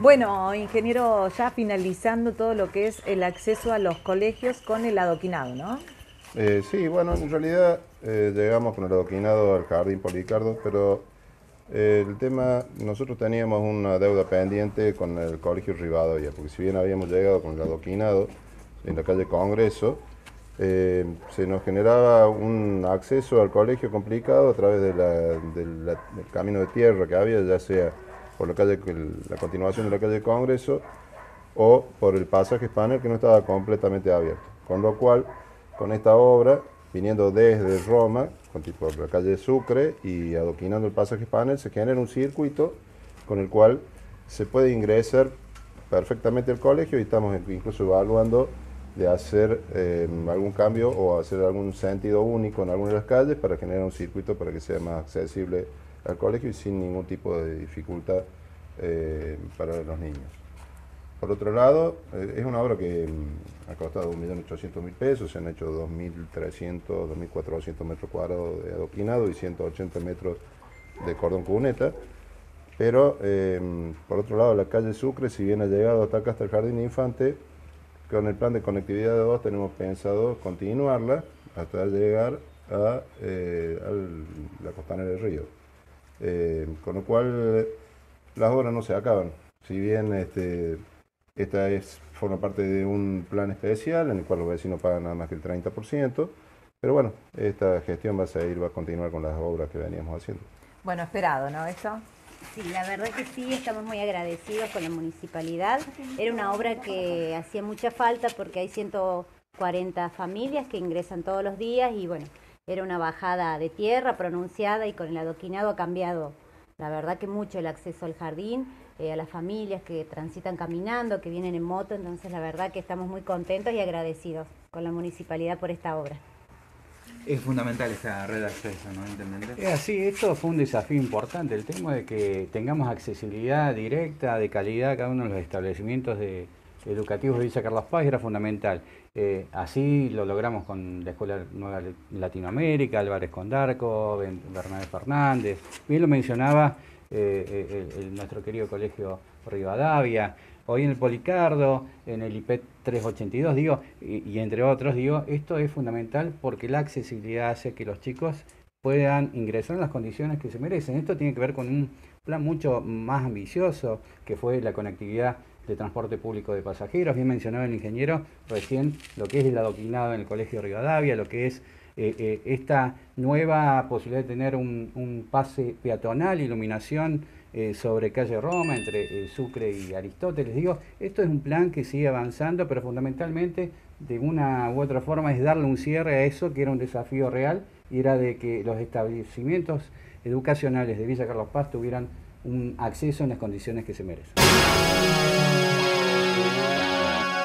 Bueno, ingeniero, ya finalizando todo lo que es el acceso a los colegios con el adoquinado, ¿no? Eh, sí, bueno, en realidad eh, llegamos con el adoquinado al Jardín Policardo, pero eh, el tema, nosotros teníamos una deuda pendiente con el Colegio Rivadavia, porque si bien habíamos llegado con el adoquinado en la calle Congreso, se nos generaba un acceso al colegio complicado a través del camino de tierra que había, ya sea por la, calle, la continuación de la calle Congreso o por el pasaje Spanner que no estaba completamente abierto. Con lo cual, con esta obra, viniendo desde Roma, por la calle Sucre y adoquinando el pasaje Spanner, se genera un circuito con el cual se puede ingresar perfectamente al colegio y estamos incluso evaluando de hacer eh, algún cambio o hacer algún sentido único en alguna de las calles para generar un circuito para que sea más accesible al colegio y sin ningún tipo de dificultad eh, para los niños. Por otro lado, eh, es una obra que mm, ha costado 1.800.000 pesos, se han hecho 2.300, 2.400 metros cuadrados de adoquinado y 180 metros de cordón cuneta. Pero, eh, por otro lado, la calle Sucre, si bien ha llegado hasta acá, hasta el Jardín Infante, con el plan de conectividad de dos tenemos pensado continuarla hasta llegar a, la costanera del río. Eh, con lo cual las obras no se acaban. Si bien este, esta es, forma parte de un plan especial en el cual los vecinos pagan nada más que el 30%, pero bueno, esta gestión va a seguir, va a continuar con las obras que veníamos haciendo. Bueno, esperado, ¿no? Eso. Sí, la verdad que sí, estamos muy agradecidos con la municipalidad. Era una obra que hacía mucha falta porque hay 140 familias que ingresan todos los días y bueno, era una bajada de tierra pronunciada y con el adoquinado ha cambiado, la verdad que mucho el acceso al jardín, eh, a las familias que transitan caminando, que vienen en moto, entonces la verdad que estamos muy contentos y agradecidos con la municipalidad por esta obra. Es fundamental esta red de acceso, ¿no? ¿Entendés? Es así, esto fue un desafío importante, el tema de que tengamos accesibilidad directa, de calidad a cada uno de los establecimientos de, educativos de Villa Carlos Paz era fundamental. Eh, así lo logramos con la Escuela Nueva Latinoamérica, Álvarez Condarco, Bernabé Fernández. Bien lo mencionaba eh, eh, nuestro querido colegio Rivadavia, hoy en el Policardo, en el IP 382, digo, y, entre otros, digo, esto es fundamental porque la accesibilidad hace que los chicos puedan ingresar en las condiciones que se merecen. Esto tiene que ver con un plan mucho más ambicioso, que fue la conectividad de transporte público de pasajeros. Bien mencionaba el ingeniero recién lo que es el adoquinado en el Colegio Rivadavia, lo que es eh, eh, esta nueva posibilidad de tener un, pase peatonal, iluminación eh, sobre calle Roma, entre Sucre y Aristóteles. Digo, esto es un plan que sigue avanzando, pero fundamentalmente de una u otra forma es darle un cierre a eso, que era un desafío real, y era de que los establecimientos educacionales de Villa Carlos Paz tuvieran un acceso en las condiciones que se merecen. Música